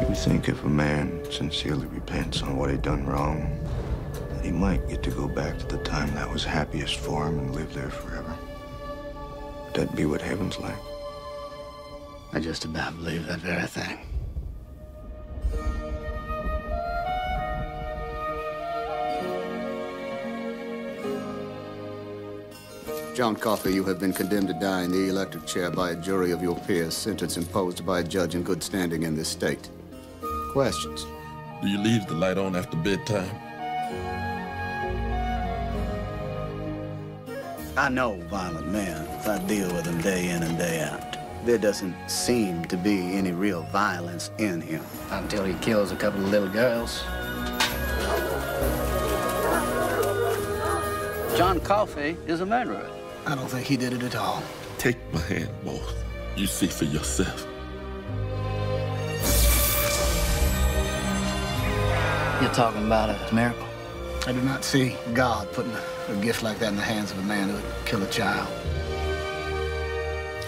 You think if a man sincerely repents on what he done wrong, that he might get to go back to the time that was happiest for him and live there forever? Would that be what heaven's like? I just about believe that very thing. John Coffey, you have been condemned to die in the electric chair by a jury of your peers, sentence imposed by a judge in good standing in this state. Questions? Do you leave the light on after bedtime? I know violent men. I deal with them day in and day out. There doesn't seem to be any real violence in him. Until he kills a couple of little girls. John Coffey is a murderer. I don't think he did it at all. Take my hand, both. You see for yourself. You're talking about a miracle? I do not see God putting a, a gift like that in the hands of a man who would kill a child.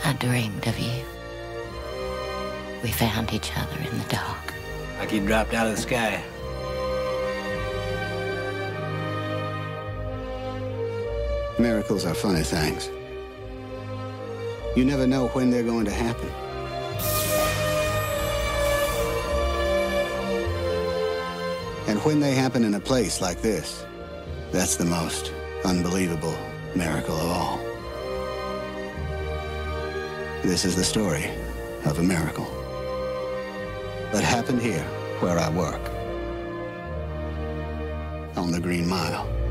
I dreamed of you. We found each other in the dark. Like he dropped out of the sky. Miracles are funny things. You never know when they're going to happen. And when they happen in a place like this, that's the most unbelievable miracle of all. This is the story of a miracle that happened here where I work on the Green Mile.